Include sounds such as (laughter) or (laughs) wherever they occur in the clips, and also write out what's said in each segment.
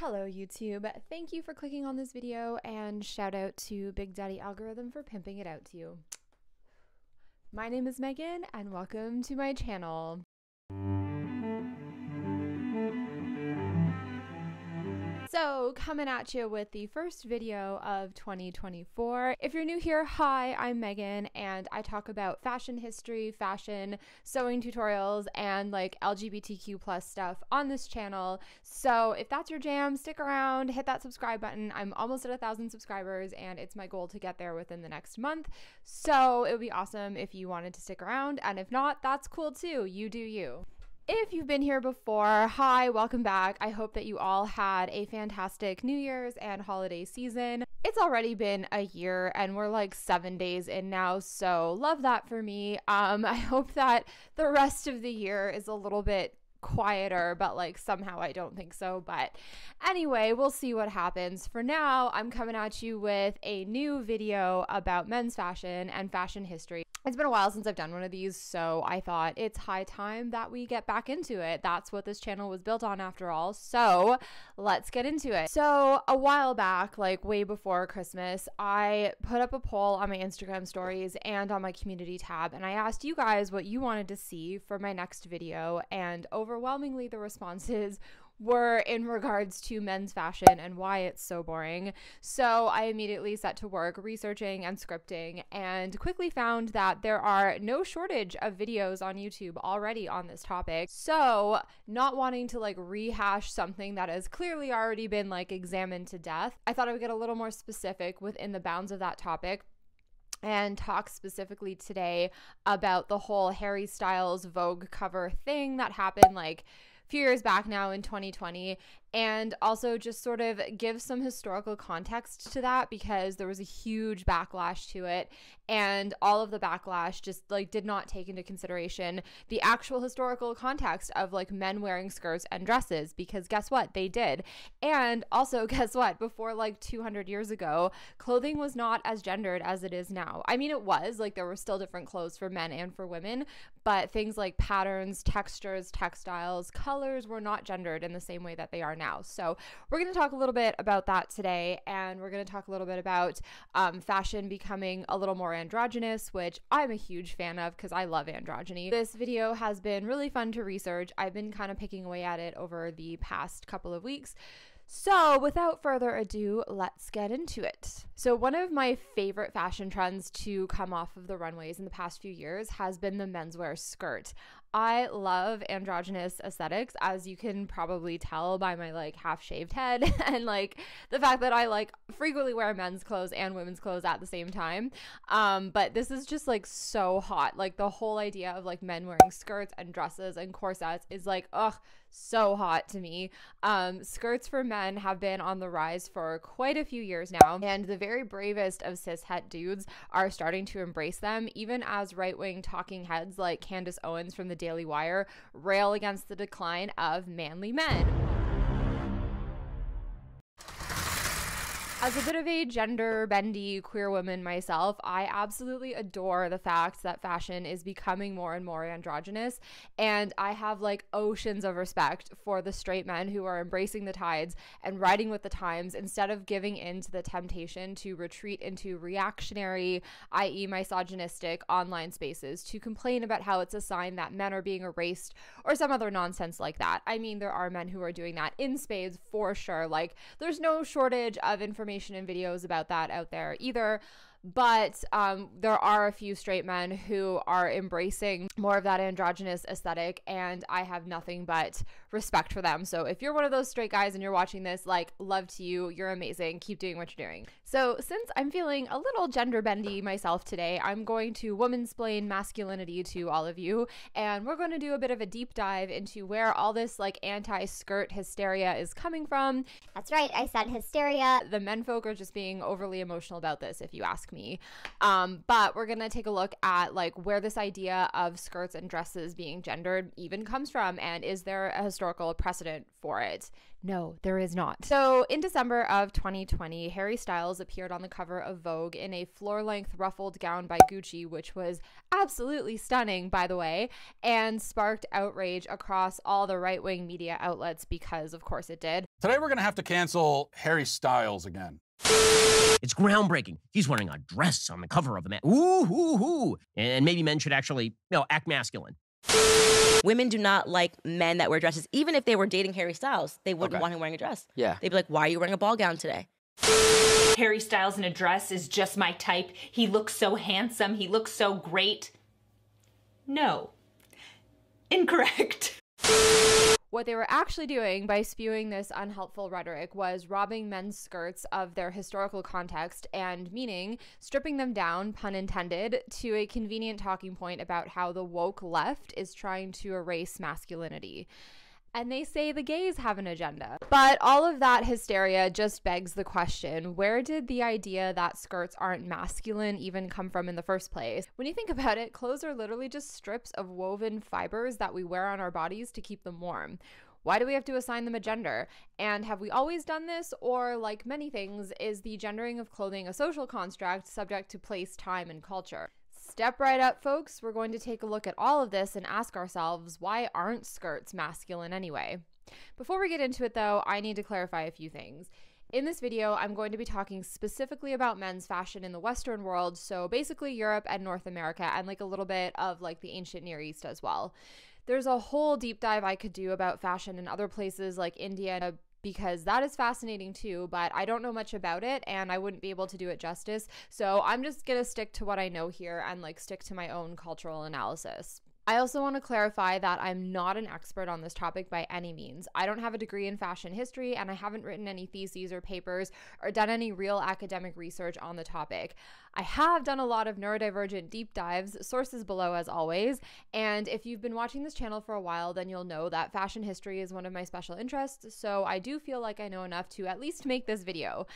Hello, YouTube. Thank you for clicking on this video and shout out to Big Daddy Algorithm for pimping it out to you. My name is Meghan and welcome to my channel. So, coming at you with the first video of 2024. If you're new here, hi, I'm Meghan, and I talk about fashion history, fashion, sewing tutorials, and like LGBTQ plus stuff on this channel. So, if that's your jam, stick around, hit that subscribe button. I'm almost at a thousand subscribers, and it's my goal to get there within the next month. So, it would be awesome if you wanted to stick around, and if not, that's cool too. You do you. If you've been here before, hi, welcome back. I hope that you all had a fantastic New Year's and holiday season. It's already been a year and we're like seven days in now, so love that for me. Um, (laughs) I hope that the rest of the year is a little bit quieter, but like somehow I don't think so. But anyway, we'll see what happens. For now, I'm coming at you with a new video about men's fashion and fashion history. It's been a while since I've done one of these, so I thought it's high time that we get back into it. That's what this channel was built on after all. So let's get into it. So, a while back, like way before Christmas, I put up a poll on my Instagram stories and on my community tab, and I asked you guys what you wanted to see for my next video. And overwhelmingly, the responses were in regards to men's fashion and why it's so boring. So I immediately set to work researching and scripting and quickly found that there are no shortage of videos on YouTube already on this topic. So, not wanting to like rehash something that has clearly already been like examined to death, I thought I would get a little more specific within the bounds of that topic and talk specifically today about the whole Harry Styles Vogue cover thing that happened like few years back now in 2020 and also just sort of give some historical context to that because there was a huge backlash to it. And all of the backlash just like did not take into consideration the actual historical context of like men wearing skirts and dresses because guess what? They did. And also (laughs) guess what? Before like 200 years ago clothing was not as gendered as it is now. I mean it was like there were still different clothes for men and for women but things like patterns textures textiles colors were not gendered in the same way that they are now. So, we're going to talk a little bit about that today, and we're going to talk a little bit about um, fashion becoming a little more androgynous, which I'm a huge fan of because I love androgyny. This video has been really fun to research. I've been kind of picking away at it over the past couple of weeks. So, without further ado, let's get into it. So, one of my favorite fashion trends to come off of the runways in the past few years has been the menswear skirt. I love androgynous aesthetics, as you can probably tell by my like half shaved head (laughs) and like the fact that I like frequently wear men's clothes and women's clothes at the same time. Um, but this is just like so hot. Like the whole idea of like men wearing skirts and dresses and corsets is like, ugh, so hot to me. Um, skirts for men have been on the rise for quite a few years now, and the very bravest of cis het dudes are starting to embrace them, even as right wing talking heads like Candace Owens from the Daily Wire rail against the decline of manly men. As a bit of a gender bendy queer woman myself, I absolutely adore the fact that fashion is becoming more and more androgynous. And I have like oceans of respect for the straight men who are embracing the tides and riding with the times instead of giving in to the temptation to retreat into reactionary, i.e., misogynistic online spaces to complain about how it's a sign that men are being erased or some other nonsense like that. I mean, there are men who are doing that in spades for sure. Like, there's no shortage of information information and videos about that out there either but um, there are a few straight men who are embracing more of that androgynous aesthetic, and I have nothing but respect for them. So if you're one of those straight guys and you're watching this, like, love to you. You're amazing. Keep doing what you're doing. So since I'm feeling a little gender bendy myself today, I'm going to womansplain masculinity to all of you, and we're going to do a bit of a deep dive into where all this like anti-skirt hysteria is coming from. That's right. I said hysteria. The men folk are just being overly emotional about this, if you ask me. Um, but we're gonna take a look at like where this idea of skirts and dresses being gendered even comes from, and is there a historical precedent for it? No, there is not. So, in December of 2020, Harry Styles appeared on the cover of Vogue in a floor length ruffled gown by Gucci, which was absolutely stunning, by the way, and sparked outrage across all the right wing media outlets because, of course, it did. Today we're to have to cancel Harry Styles again. It's groundbreaking. He's wearing a dress on the cover of a man. Ooh, ooh, ooh. And maybe men should actually, you know, act masculine. Women do not like men that wear dresses. Even if they were dating Harry Styles, they wouldn't Okay. want him wearing a dress. Yeah. They'd be like, why are you wearing a ball gown today? Harry Styles in a dress is just my type. He looks so handsome. He looks so great. No. Incorrect. (laughs) What they were actually doing by spewing this unhelpful rhetoric was robbing men's skirts of their historical context and meaning, stripping them down, pun intended, to a convenient talking point about how the woke left is trying to erase masculinity. And they say the gays have an agenda. But all of that hysteria just begs the question where did the idea that skirts aren't masculine even come from in the first place? When you think about it, clothes are literally just strips of woven fibers that we wear on our bodies to keep them warm. Why do we have to assign them a gender? And have we always done this? Or, like many things, is the gendering of clothing a social construct subject to place, time, and culture? Step right up, folks. We're going to take a look at all of this and ask ourselves why aren't skirts masculine anyway? Before we get into it, though, I need to clarify a few things. In this video, I'm going to be talking specifically about men's fashion in the Western world, so basically Europe and North America, and like a little bit of like the ancient Near East as well. There's a whole deep dive I could do about fashion in other places like India because that is fascinating too, but I don't know much about it and I wouldn't be able to do it justice. So I'm just going to stick to what I know here and like stick to my own cultural analysis. I also want to clarify that I'm not an expert on this topic by any means. I don't have a degree in fashion history and I haven't written any theses or papers or done any real academic research on the topic. I have done a lot of neurodivergent deep dives, sources below as always. And if you've been watching this channel for a while, then you'll know that fashion history is one of my special interests. So I do feel like I know enough to at least make this video.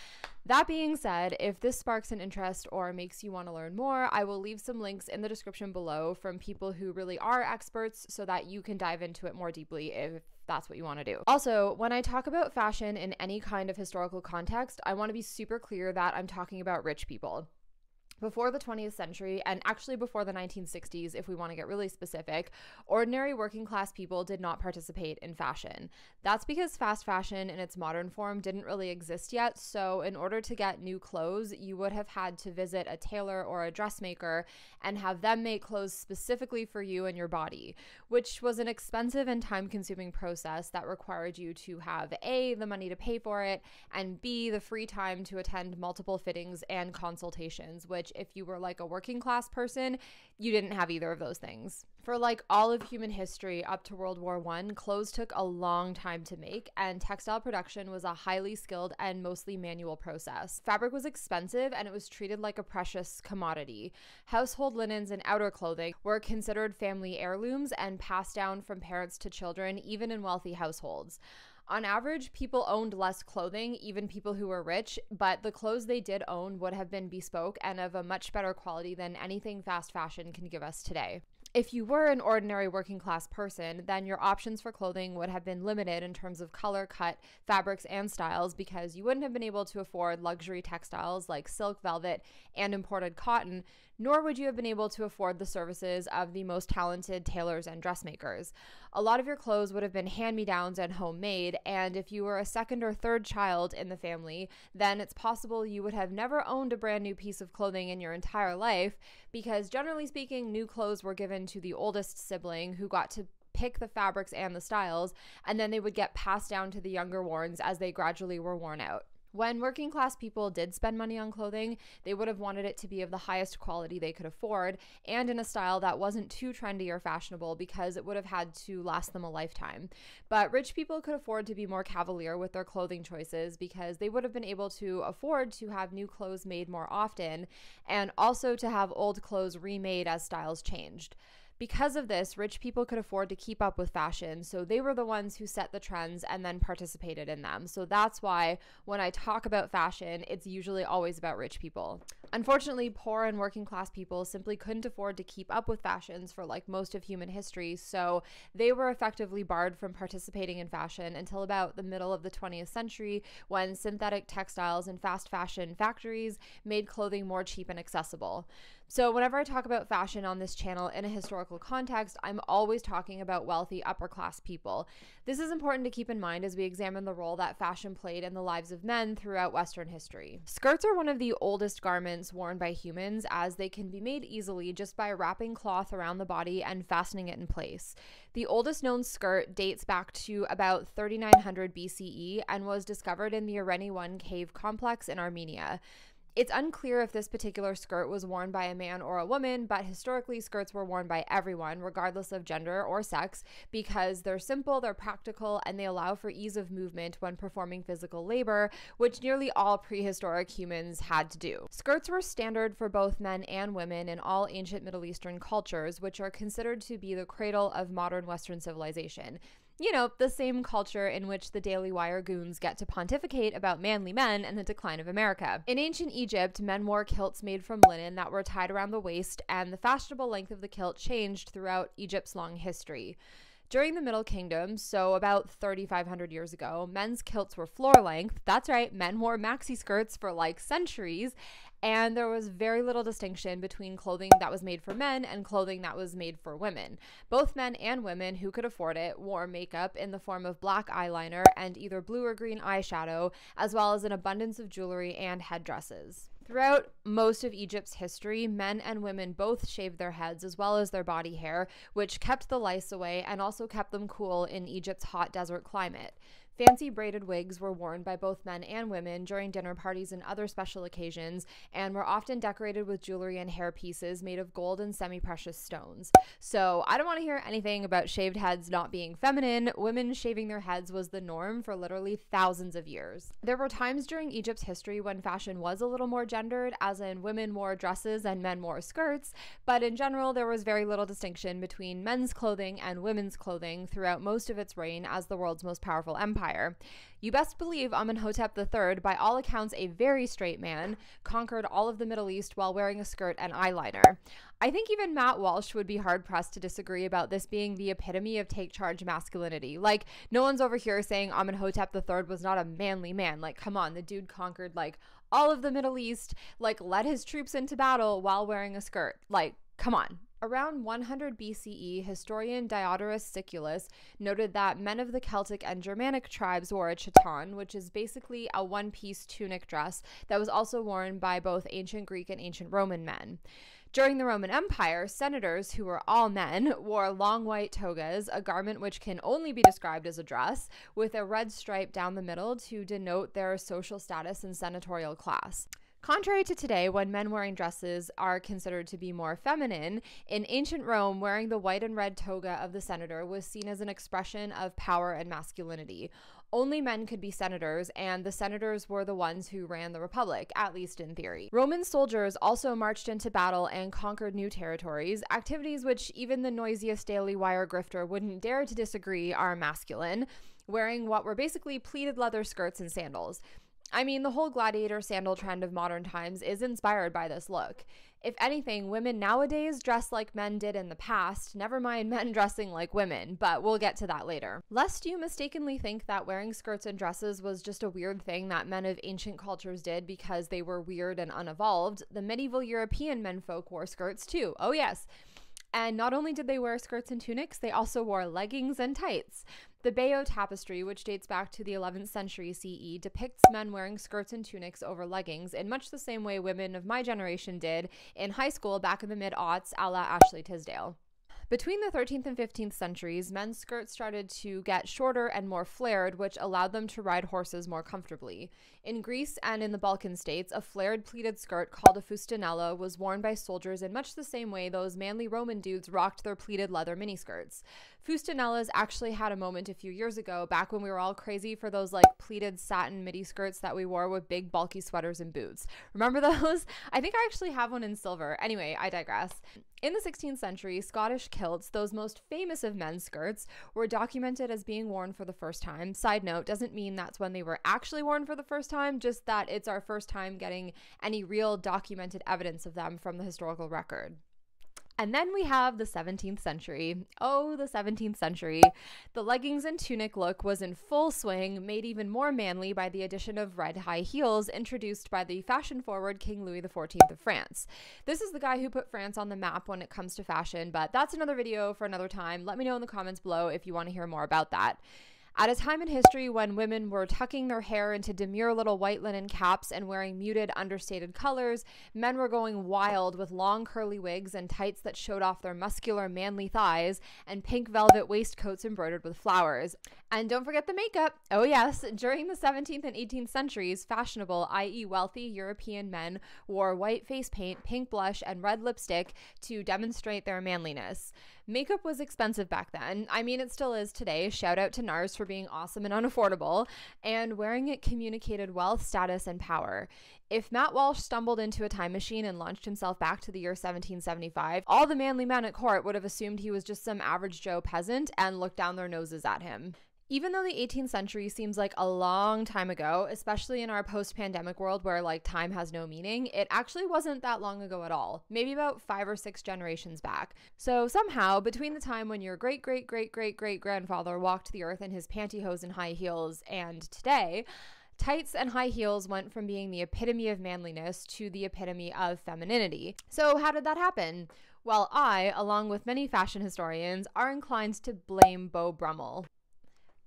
That being said, if this sparks an interest or makes you want to learn more, I will leave some links in the description below from people who really are experts so that you can dive into it more deeply if that's what you want to do. Also, when I talk about fashion in any kind of historical context, I want to be super clear that I'm talking about rich people. Before the 20th century, and actually before the 1960s, if we want to get really specific, ordinary working class people did not participate in fashion. That's because fast fashion in its modern form didn't really exist yet. So, in order to get new clothes, you would have had to visit a tailor or a dressmaker and have them make clothes specifically for you and your body, which was an expensive and time consuming process that required you to have A, the money to pay for it, and B, the free time to attend multiple fittings and consultations, which if you were like a working class person, you didn't have either of those things. For like all of human history up to World War 1, clothes took a long time to make, and textile production was a highly skilled and mostly manual process. Fabric was expensive and it was treated like a precious commodity. Household linens and outer clothing were considered family heirlooms and passed down from parents to children, even in wealthy households. On average, people owned less clothing, even people who were rich, but the clothes they did own would have been bespoke and of a much better quality than anything fast fashion can give us today. If you were an ordinary working class person, then your options for clothing would have been limited in terms of color, cut, fabrics, and styles because you wouldn't have been able to afford luxury textiles like silk, velvet, and imported cotton, nor would you have been able to afford the services of the most talented tailors and dressmakers. A lot of your clothes would have been hand me downs and homemade, and if you were a second or third child in the family, then it's possible you would have never owned a brand new piece of clothing in your entire life because, generally speaking, new clothes were given to the oldest sibling who got to pick the fabrics and the styles, and then they would get passed down to the younger ones as they gradually were worn out. When working class people did spend money on clothing, they would have wanted it to be of the highest quality they could afford and in a style that wasn't too trendy or fashionable because it would have had to last them a lifetime. But rich people could afford to be more cavalier with their clothing choices because they would have been able to afford to have new clothes made more often and also to have old clothes remade as styles changed. Because of this, rich people could afford to keep up with fashion, so they were the ones who set the trends and then participated in them. So that's why when I talk about fashion, it's usually always about rich people. Unfortunately, poor and working class people simply couldn't afford to keep up with fashions for like most of human history, so they were effectively barred from participating in fashion until about the middle of the 20th century when synthetic textiles and fast fashion factories made clothing more cheap and accessible. So, whenever I talk about fashion on this channel in a historical context, I'm always talking about wealthy upper class people. This is important to keep in mind as we examine the role that fashion played in the lives of men throughout Western history. Skirts are one of the oldest garments worn by humans, as they can be made easily just by wrapping cloth around the body and fastening it in place. The oldest known skirt dates back to about 3900 BCE and was discovered in the Areni 1 cave complex in Armenia. It's unclear if this particular skirt was worn by a man or a woman, but historically, skirts were worn by everyone, regardless of gender or sex, because they're simple, they're practical, and they allow for ease of movement when performing physical labor, which nearly all prehistoric humans had to do. Skirts were standard for both men and women in all ancient Middle Eastern cultures, which are considered to be the cradle of modern Western civilization you know, the same culture in which the Daily Wire goons get to pontificate about manly men and the decline of America. In ancient Egypt, men wore kilts made from linen that were tied around the waist, and the fashionable length of the kilt changed throughout Egypt's long history. During the Middle Kingdom, so about 3,500 years ago, men's kilts were floor length. That's right, men wore maxi skirts for like centuries, and there was very little distinction between clothing that was made for men and clothing that was made for women. Both men and women who could afford it wore makeup in the form of black eyeliner and either blue or green eyeshadow, as well as an abundance of jewelry and headdresses. Throughout most of Egypt's history, men and women both shaved their heads as well as their body hair, which kept the lice away and also kept them cool in Egypt's hot desert climate. Fancy braided wigs were worn by both men and women during dinner parties and other special occasions, and were often decorated with jewelry and hair pieces made of gold and semi precious stones. So, I don't want to hear anything about shaved heads not being feminine. Women shaving their heads was the norm for literally thousands of years. There were times during Egypt's history when fashion was a little more gendered, as in women wore dresses and men wore skirts, but in general, there was very little distinction between men's clothing and women's clothing throughout most of its reign as the world's most powerful empire. Empire. You best believe Amenhotep III, by all accounts a very straight man, conquered all of the Middle East while wearing a skirt and eyeliner. I think even Matt Walsh would be hard pressed to disagree about this being the epitome of take charge masculinity. Like, no one's over here saying Amenhotep III was not a manly man. Like, come on, the dude conquered like all of the Middle East, like led his troops into battle while wearing a skirt. Like, come on. Around 100 BCE, historian Diodorus Siculus noted that men of the Celtic and Germanic tribes wore a chiton, which is basically a one piece tunic dress that was also worn by both ancient Greek and ancient Roman men. During the Roman Empire, senators, who were all men, (laughs) wore long white togas, a garment which can only be described as a dress, with a red stripe down the middle to denote their social status and senatorial class. Contrary to today, when men wearing dresses are considered to be more feminine, in ancient Rome, wearing the white and red toga of the senator was seen as an expression of power and masculinity. Only men could be senators, and the senators were the ones who ran the republic, at least in theory. Roman soldiers also marched into battle and conquered new territories, activities which even the noisiest Daily Wire grifter wouldn't dare to disagree are masculine, wearing what were basically pleated leather skirts and sandals. I mean, the whole gladiator sandal trend of modern times is inspired by this look. If anything, women nowadays dress like men did in the past, never mind (laughs) men dressing like women, but we'll get to that later. Lest you mistakenly think that wearing skirts and dresses was just a weird thing that men of ancient cultures did because they were weird and unevolved, the medieval European menfolk wore skirts too. Oh, yes. And not only did they wear skirts and tunics, they also wore leggings and tights. The Bayeux tapestry, which dates back to the 11th century CE, depicts men wearing skirts and tunics over leggings in much the same way women of my generation did in high school back in the mid aughts, a la Ashley Tisdale. Between the 13th and 15th centuries, men's skirts started to get shorter and more flared, which allowed them to ride horses more comfortably. In Greece and in the Balkan states, a flared pleated skirt called a fustanella was worn by soldiers in much the same way those manly Roman dudes rocked their pleated leather miniskirts. Fustanellas actually had a moment a few years ago, back when we were all crazy for those like pleated satin midi skirts that we wore with big bulky sweaters and boots. Remember (laughs) those? I think I actually have one in silver. Anyway, I digress. In the 16th century, Scottish kilts, those most famous of men's skirts, were documented as being worn for the first time. Side note, doesn't mean that's when they were actually worn for the first time, just that it's our first time getting any real documented evidence of them from the historical record. And then we have the 17th century. Oh, the 17th century. The leggings and tunic look was in full swing, made even more manly by the addition of red high heels introduced by the fashion forward King Louis XIV of France. This is the guy who put France on the map when it comes to fashion, but that's another video for another time. Let me know in the comments below if you want to hear more about that. At a time in history when women were tucking their hair into demure little white linen caps and wearing muted, understated colors, men were going wild with long curly wigs and tights that showed off their muscular, manly thighs and pink velvet waistcoats embroidered with flowers. And don't forget the makeup. Oh, yes, during the 17th and 18th centuries, fashionable, i.e., wealthy European men wore white face paint, pink blush, and red lipstick to demonstrate their manliness. Makeup was expensive back then. I mean, it still is today. Shout out to NARS for being awesome and (laughs) unaffordable. And wearing it communicated wealth, status, and power. If Matt Walsh stumbled into a time machine and launched himself back to the year 1775, all the manly men at court would have assumed he was just some average Joe peasant and looked down their noses at him. Even though the 18th century seems like a long time ago, especially in our post pandemic world where like time has no meaning, it actually wasn't that long ago at all. Maybe about five or six generations back. So somehow, between the time when your great great great great great grandfather walked the earth in his pantyhose and high heels and today, Tights and high heels went from being the epitome of manliness to the epitome of femininity. So, how did that happen? Well, I, along with many fashion historians, are inclined to blame Beau Brummell.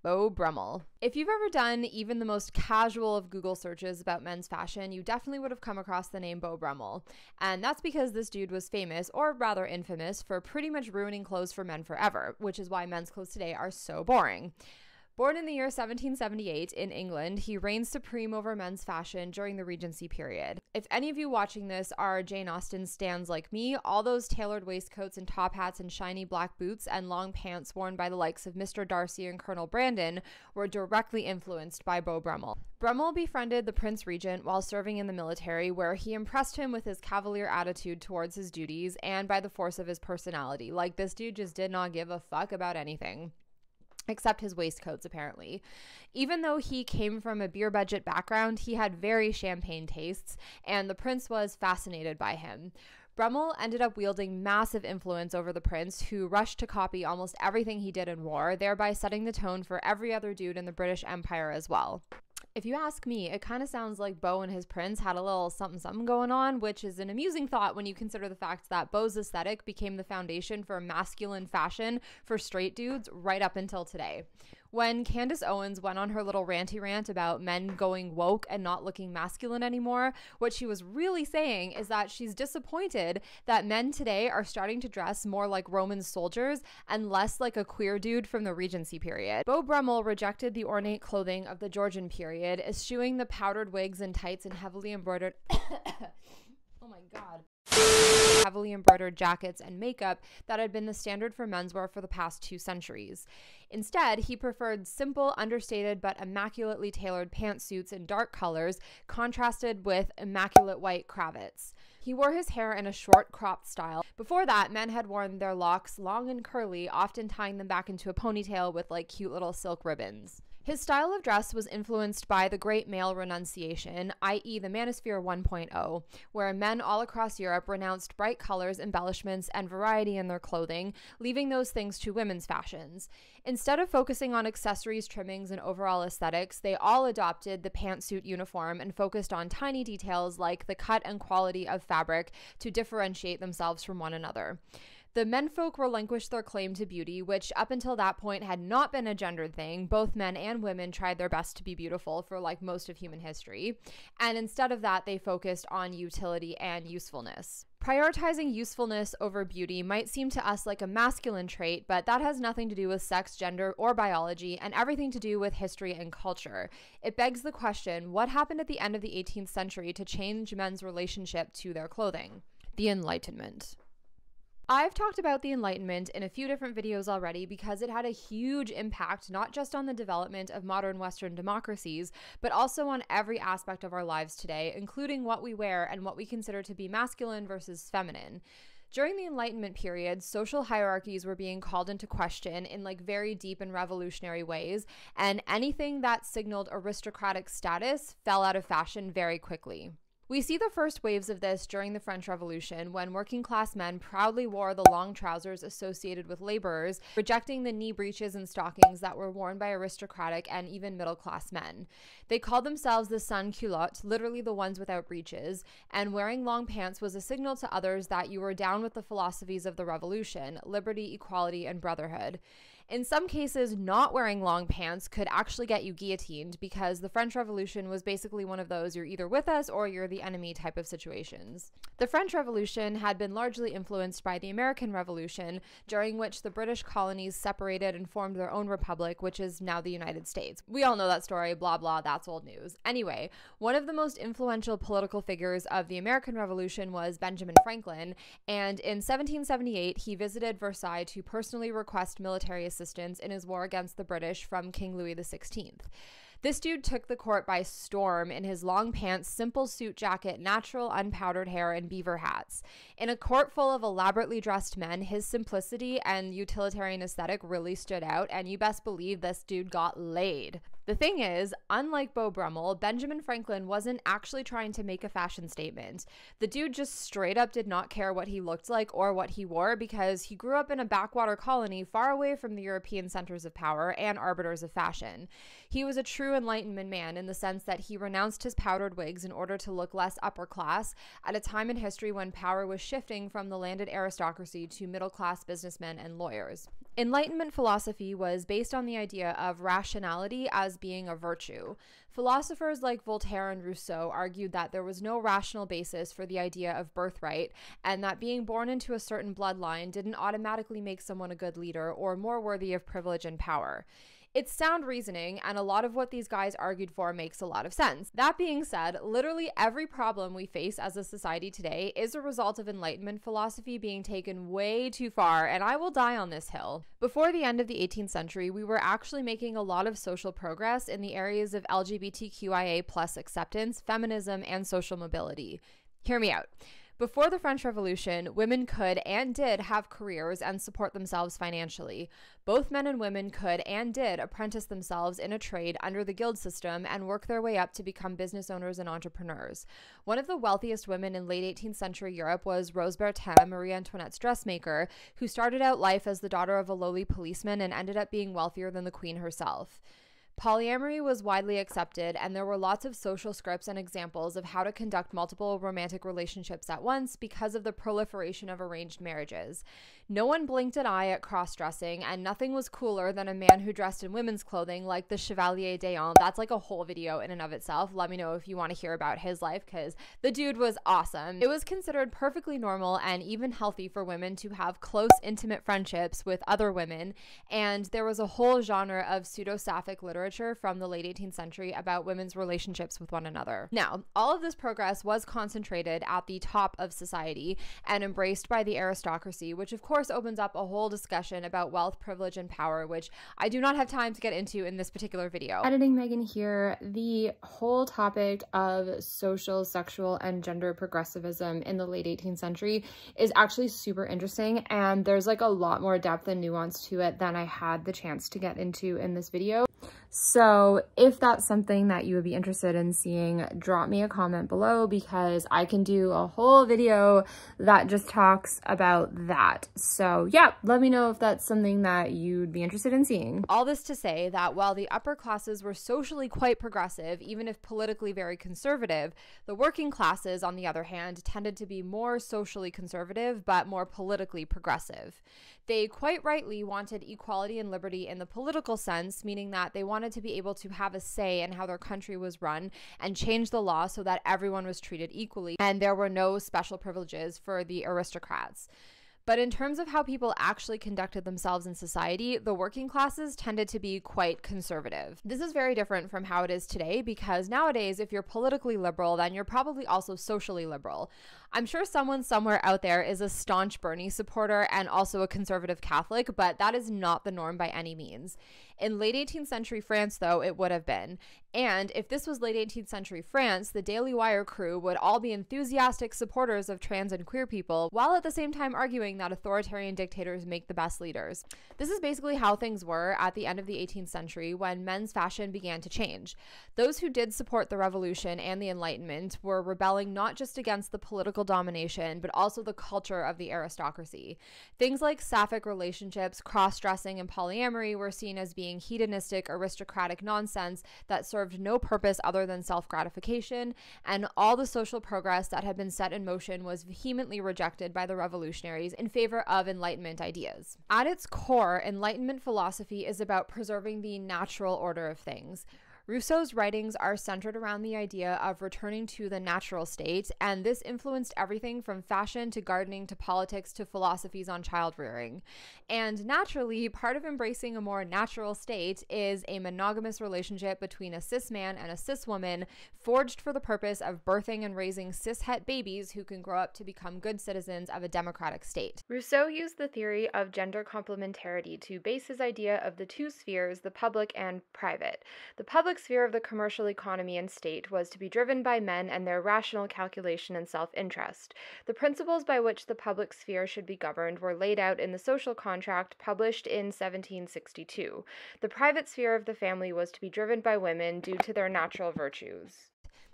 Beau Brummell. If you've ever done even the most casual of Google searches about men's fashion, you definitely would have come across the name Beau Brummell. And that's because this dude was famous, or rather infamous, for pretty much ruining clothes for men forever, which is why men's clothes today are so boring. Born in the year 1778 in England, he reigned supreme over men's fashion during the Regency period. If any of you watching this are Jane Austen stands like me, all those tailored waistcoats and top hats and shiny black boots and long pants worn by the likes of Mr. Darcy and Colonel Brandon were directly influenced by Beau Brummell. Brummell befriended the Prince Regent while serving in the military, where he impressed him with his cavalier attitude towards his duties and by the force of his personality. Like, this dude just did not give a fuck about anything except his waistcoats, apparently. Even though he came from a beer budget background, he had very champagne tastes, and the prince was fascinated by him. Brummell ended up wielding massive influence over the prince, who rushed to copy almost everything he did in war, thereby setting the tone for every other dude in the British Empire as well. If you ask me, it kind of sounds like Beau and his prince had a little something something going on, which is an amusing thought when you consider the fact that Beau's aesthetic became the foundation for masculine fashion for straight dudes right up until today. When Candace Owens went on her little ranty rant about men going woke and not looking masculine anymore, what she was really saying is that she's disappointed that men today are starting to dress more like Roman soldiers and less like a queer dude from the Regency period. Beau Brummell rejected the ornate clothing of the Georgian period, eschewing the powdered wigs and tights and heavily embroidered. (coughs) (coughs) oh my god heavily embroidered jackets and makeup that had been the standard for menswear for the past two centuries. Instead, he preferred simple, understated, but immaculately tailored pantsuits in dark colors, contrasted with immaculate white cravats. He wore his hair in a short cropped style. Before that, men had worn their locks long and curly, often tying them back into a ponytail with like cute little silk ribbons. His style of dress was influenced by the Great Male Renunciation, i.e., the Manosphere 1.0, where men all across Europe renounced bright colors, embellishments, and variety in their clothing, leaving those things to women's fashions. Instead of focusing on accessories, trimmings, and overall aesthetics, they all adopted the pantsuit uniform and focused on tiny details like the cut and quality of fabric to differentiate themselves from one another. The menfolk relinquished their claim to beauty, which up until that point had not been a gendered thing. Both men and women tried their best to be beautiful for like most of human history. And instead of that, they focused on utility and usefulness. Prioritizing usefulness over beauty might seem to us like a masculine trait, but that has nothing to do with sex, gender, or biology, and everything to do with history and culture. It begs the question what happened at the end of the 18th century to change men's relationship to their clothing? The Enlightenment. I've talked about the Enlightenment in a few different videos already because it had a huge impact not just on the development of modern Western democracies, but also on every aspect of our lives today, including what we wear and what we consider to be masculine versus feminine. During the Enlightenment period, social hierarchies were being called into question in like very deep and revolutionary ways, and anything that signaled aristocratic status fell out of fashion very quickly. We see the first waves of this during the French Revolution when working class men proudly wore the long trousers associated with laborers, rejecting the knee breeches and stockings that were worn by aristocratic and even middle class men. They called themselves the sans culottes, literally the ones without breeches, and wearing long pants was a signal to others that you were down with the philosophies of the revolution liberty, equality, and brotherhood. In some cases, not wearing long pants could actually get you guillotined because the French Revolution was basically one of those you're either with us or you're the enemy type of situations. The French Revolution had been largely influenced by the American Revolution, during which the British colonies separated and formed their own republic, which is now the United States. We all know that story, blah, blah, that's old news. Anyway, one of the most influential political figures of the American Revolution was Benjamin Franklin, and in 1778, he visited Versailles to personally request military assistance in his war against the British from King Louis XVI. This dude took the court by storm in his long pants, simple suit jacket, natural unpowdered hair, and beaver hats. In a court full of elaborately dressed men, his simplicity and utilitarian aesthetic really stood out, and you best believe this dude got laid. The thing is, unlike Beau Brummell, Benjamin Franklin wasn't actually trying to make a fashion statement. The dude just straight up did not care what he looked like or what he wore because he grew up in a backwater colony far away from the European centers of power and arbiters of fashion. He was a true Enlightenment man in the sense that he renounced his powdered wigs in order to look less upper class at a time in history when power was shifting from the landed aristocracy to middle class businessmen and lawyers. Enlightenment philosophy was based on the idea of rationality as being a virtue. Philosophers like Voltaire and Rousseau argued that there was no rational basis for the idea of birthright, and that being born into a certain bloodline didn't automatically make someone a good leader or more worthy of privilege and power. It's sound reasoning, and a lot of what these guys argued for makes a lot of sense. That being said, literally every problem we face as a society today is a result of Enlightenment philosophy being taken way too far, and I will die on this hill. Before the end of the 18th century, we were actually making a lot of social progress in the areas of LGBTQIA plus acceptance, feminism, and social mobility. Hear me out. Before the French Revolution, women could and did have careers and support themselves financially. Both men and women could and did apprentice themselves in a trade under the guild system and work their way up to become business owners and entrepreneurs. One of the wealthiest women in late 18th century Europe was Rose Bertin, Marie Antoinette's dressmaker, who started out life as the daughter of a lowly policeman and ended up being wealthier than the queen herself. Polyamory was widely accepted, and there were lots of social scripts and examples of how to conduct multiple romantic relationships at once because of the proliferation of arranged marriages. No one blinked an eye at cross dressing, and nothing was cooler than a man who dressed in women's clothing like the Chevalier d'Eon. That's like a whole video in and of itself. Let me know if you want to hear about his life because the dude was awesome. It was considered perfectly normal and even healthy for women to have close, intimate friendships with other women, and there was a whole genre of pseudo sapphic literature from the late 18th century about women's relationships with one another. Now, all of this progress was concentrated at the top of society and embraced by the aristocracy, which of course course, opens up a whole discussion about wealth, privilege, and power, which I do not have time to get into in this particular video. Editing Meghan here, the whole topic of social, sexual, and gender progressivism in the late 18th century is actually super interesting, and there's like a lot more depth and nuance to it than I had the chance to get into in this video. So if that's something that you would be interested in seeing, drop me a comment below because I can do a whole video that just talks about that. So yeah, let me know if that's something that you'd be interested in seeing. All this to say that while the upper classes were socially quite progressive, even if politically very conservative, the working classes, on the other hand, tended to be more socially conservative but more politically progressive. They quite rightly wanted equality and liberty in the political sense, meaning that they wanted to be able to have a say in how their country was run and change the law so that everyone was treated equally and there were no special privileges for the aristocrats. But in terms of how people actually conducted themselves in society, the working classes tended to be quite conservative. This is very different from how it is today because nowadays, if you're politically liberal, then you're probably also socially liberal. I'm sure someone somewhere out there is a staunch Bernie supporter and also a conservative Catholic, but that is not the norm by any means. In late 18th century France, though, it would have been. And if this was late 18th century France, the Daily Wire crew would all be enthusiastic supporters of trans and queer people, while at the same time arguing that authoritarian dictators make the best leaders. This is basically how things were at the end of the 18th century when men's fashion began to change. Those who did support the revolution and the Enlightenment were rebelling not just against the political domination, but also the culture of the aristocracy. Things like sapphic relationships, cross dressing, and polyamory were seen as being hedonistic, aristocratic nonsense that served no purpose other than self gratification, and all the social progress that had been set in motion was vehemently rejected by the revolutionaries in favor of Enlightenment ideas. At its core, Enlightenment philosophy is about preserving the natural order of things. Rousseau's writings are centered around the idea of returning to the natural state, and this influenced everything from fashion to gardening to politics to philosophies on child rearing. And naturally, part of embracing a more natural state is a monogamous relationship between a cis man and a cis woman, forged for the purpose of birthing and raising cis het babies who can grow up to become good citizens of a democratic state. Rousseau used the theory of gender complementarity to base his idea of the two spheres, the public and private. The public public sphere of the commercial economy and state was to be driven by men and their rational calculation and self interest. The principles by which the public sphere should be governed were laid out in the social contract published in 1762. The private sphere of the family was to be driven by women due to their natural virtues.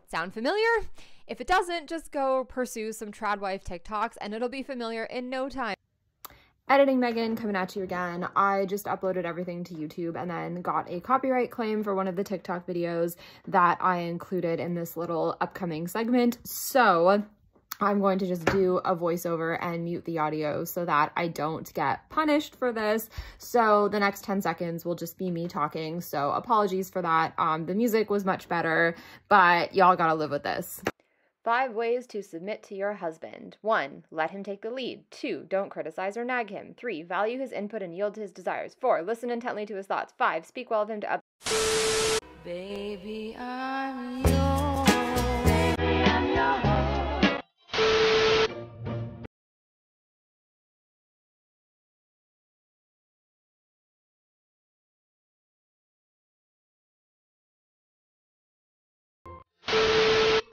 Sound familiar? If it doesn't, just go pursue some tradwife TikToks and it'll be familiar in no time. Editing Meghan coming at you again. I just uploaded everything to YouTube and then got a copyright claim for one of the TikTok videos that I included in this little upcoming segment. So I'm going to just do a voiceover and mute the audio so that I don't get punished for this. So the next 10 seconds will just be me talking. So apologies for that. Um, the music was much better, but y'all gotta live with this. Five ways to submit to your husband. 1. Let him take the lead. 2. Don't criticize or nag him. 3. Value his input and yield to his desires. 4. Listen intently to his thoughts. 5. Speak well of him to others. Baby, I'm yours. Baby, I'm yours.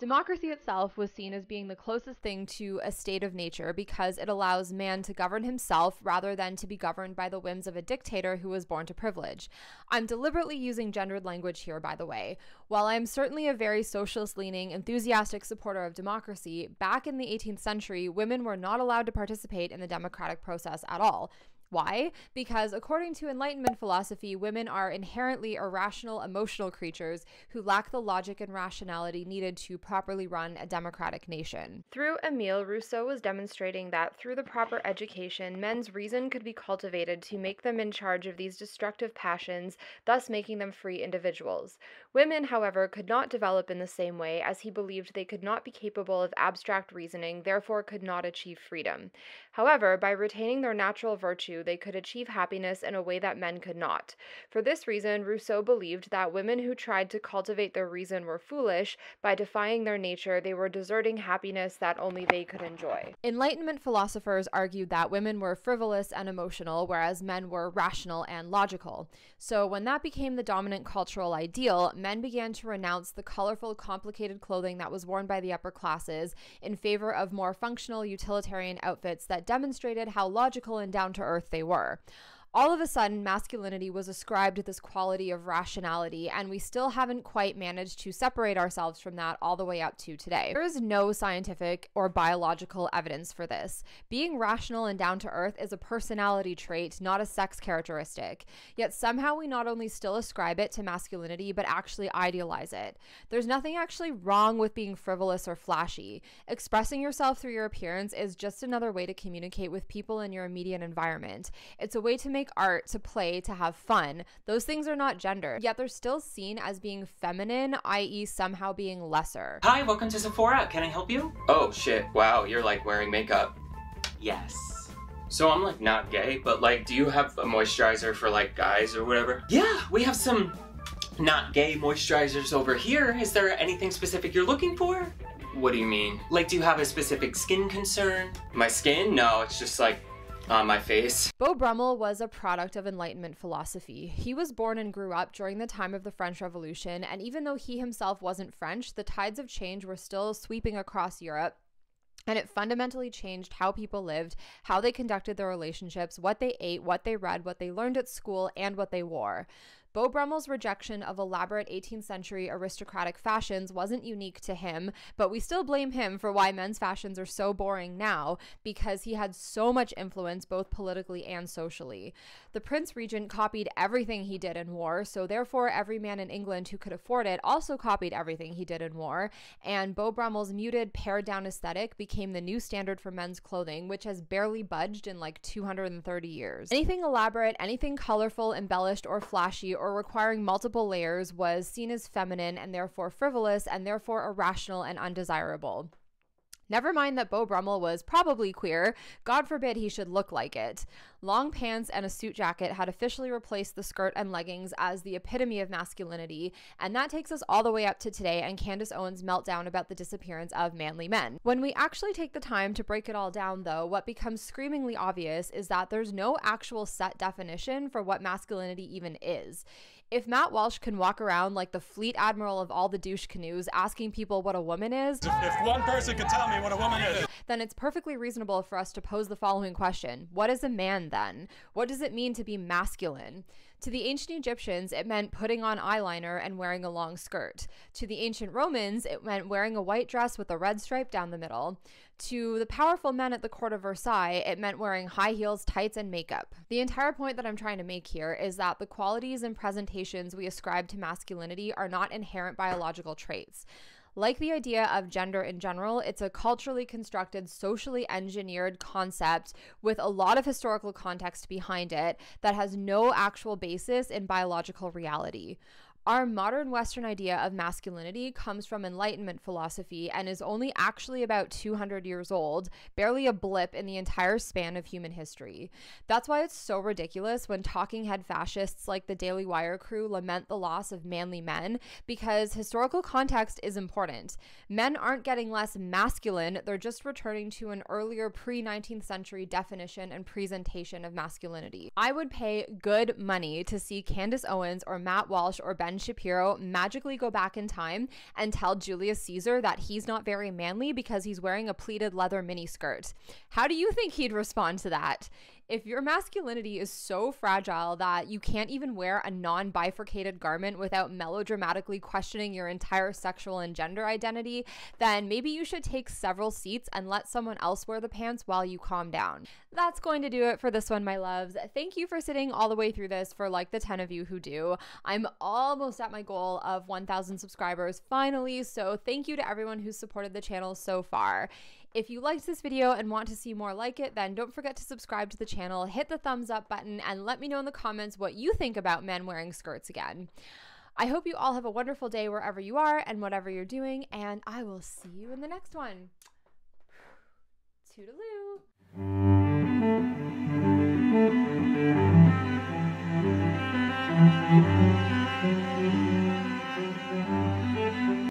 Democracy itself was seen as being the closest thing to a state of nature because it allows man to govern himself rather than to be governed by the whims of a dictator who was born to privilege. I'm deliberately using gendered language here, by the way. While I'm certainly a very socialist leaning, enthusiastic supporter of democracy, back in the 18th century, women were not allowed to participate in the democratic process at all. Why? Because according to Enlightenment philosophy, women are inherently irrational, emotional creatures who lack the logic and rationality needed to properly run a democratic nation. Through Emile, Rousseau was demonstrating that through the proper education, men's reason could be cultivated to make them in charge of these destructive passions, thus making them free individuals. Women, however, could not develop in the same way as he believed they could not be capable of abstract reasoning, therefore could not achieve freedom. However, by retaining their natural virtue, they could achieve happiness in a way that men could not. For this reason, Rousseau believed that women who tried to cultivate their reason were foolish. By defying their nature, they were deserting happiness that only they could enjoy. Enlightenment philosophers argued that women were frivolous and emotional, whereas men were rational and logical. So, when that became the dominant cultural ideal, men began to renounce the colorful, complicated clothing that was worn by the upper classes in favor of more functional, utilitarian outfits that demonstrated how logical and down to earth they were all of a sudden masculinity was ascribed this quality of rationality, and we still haven't quite managed to separate ourselves from that all the way up to today. There is no scientific or biological evidence for this. Being rational and down to earth is a personality trait, not a sex characteristic. Yet somehow we not only still ascribe it to masculinity, but actually idealize it. There's nothing actually wrong with being frivolous or flashy. Expressing yourself through your appearance is just another way to communicate with people in your immediate environment. It's a way to make make art to play, to have fun. Those things are not gender, yet they're still seen as being feminine, i.e., somehow being lesser. Hi, welcome to Sephora. Can I help you? Oh shit, wow, you're like wearing makeup. Yes. So I'm like not gay, but like, do you have a moisturizer for like guys or whatever? Yeah, we have some not gay moisturizers over here. Is there anything specific you're looking for? What do you mean? Like, do you have a specific skin concern? My skin? No, it's just like on my face. Beau Brummell was a product of Enlightenment philosophy. He was born and grew up during the time of the French Revolution, and even though he himself wasn't French, the tides of change were still sweeping across Europe. And it fundamentally changed how people lived, how they conducted their relationships, what they ate, what they read, what they learned at school, and what they wore. Beau Brummell's rejection of elaborate 18th century aristocratic fashions wasn't unique to him, but we still blame him for why men's fashions are so boring now because he had so much influence both politically and socially. The Prince Regent copied everything he did in war, so therefore every man in England who could afford it also copied everything he did in war. and Beau Brummell's muted, pared down aesthetic became the new standard for men's clothing, which has barely budged in like 230 years. Anything elaborate, anything colorful, embellished, or flashy or requiring multiple layers was seen as feminine and therefore frivolous and therefore irrational and undesirable. Never mind that Beau Brummell was probably queer, God forbid he should look like it. Long pants and a suit jacket had officially replaced the skirt and leggings as the epitome of masculinity, and that takes us all the way up to today and Candace Owens' meltdown about the disappearance of manly men. When we actually take the time to break it all down, though, what becomes screamingly obvious is that there's no actual set definition for what masculinity even is. If Matt Walsh can walk around like the fleet admiral of all the douche canoes asking people what a woman is, If one person could tell me what a woman is, then it's perfectly reasonable for us to pose the following question What is a man then? What does it mean to be masculine? To the ancient Egyptians, it meant putting on eyeliner and wearing a long skirt. To the ancient Romans, it meant wearing a white dress with a red stripe down the middle. To the powerful men at the court of Versailles, it meant wearing high heels, tights, and makeup. The entire point that I'm trying to make here is that the qualities and presentations we ascribe to masculinity are not inherent biological traits. Like the idea of gender in general, it's a culturally constructed, socially engineered concept with a lot of historical context behind it that has no actual basis in biological reality. Our modern Western idea of masculinity comes from Enlightenment philosophy and is only actually about 200 years old, barely a blip in the entire span of human history. That's why it's so ridiculous when talking head fascists like the Daily Wire crew lament the loss of manly men, because historical context is important. Men aren't getting less masculine, they're just returning to an earlier pre 19th century definition and presentation of masculinity. I would pay good money to see Candace Owens or Matt Walsh or Ben Shapiro magically go back in time and tell Julius Caesar that he's not very manly because he's wearing a pleated leather miniskirt. How do you think he'd respond to that? If your masculinity is so fragile that you can't even wear a non bifurcated garment without melodramatically questioning your entire sexual and gender identity, then maybe you should take several seats and let someone else wear the pants while you calm down. That's going to do it for this one, my loves. Thank you for sitting all the way through this for like the 10 of you who do. I'm almost at my goal of 1,000 subscribers finally, so thank you to everyone who's supported the channel so far. If you liked this video and want to see more like it, then don't forget to subscribe to the channel, hit the thumbs up button, and let me know in the comments what you think about men wearing skirts again. I hope you all have a wonderful day wherever you are and whatever you're doing, and I will see you in the next one. Toodaloo.